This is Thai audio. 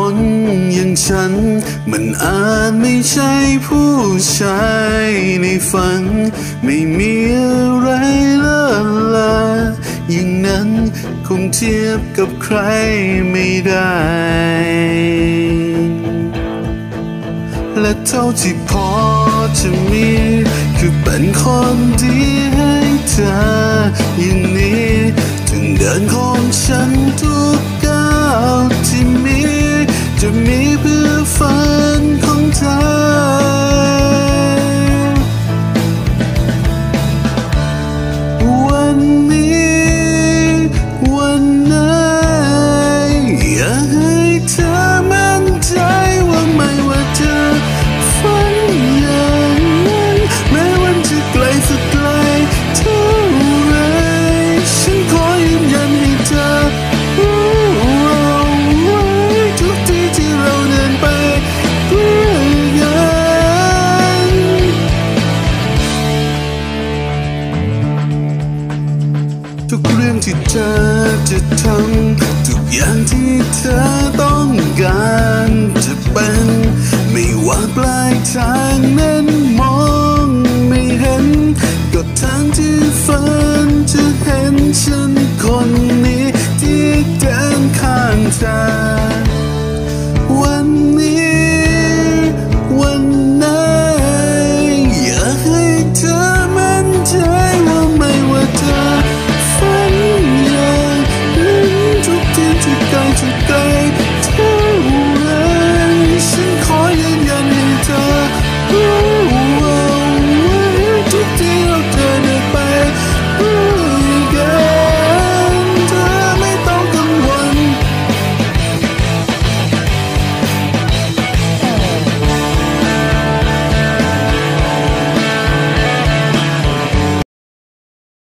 คนอย่างฉัน มันอาจไม่ใช่ผู้ชายในฝัน ไม่มีอะไรเลิศลาอย่างนั้นคงเทียบกับใครไม่ได้ และเท่าที่พอจะมี คือเป็นคนดีให้เธออย่างนี้ ถึงเดินของฉันทุก วัน ทุกเรื่องที่เธอจะทำทุกอย่างที่เธอต้องการจะเป็น ไม่ว่าปลายทางนั้นมองไม่เห็น ก็ทางที่ฝันจะเห็นฉันคน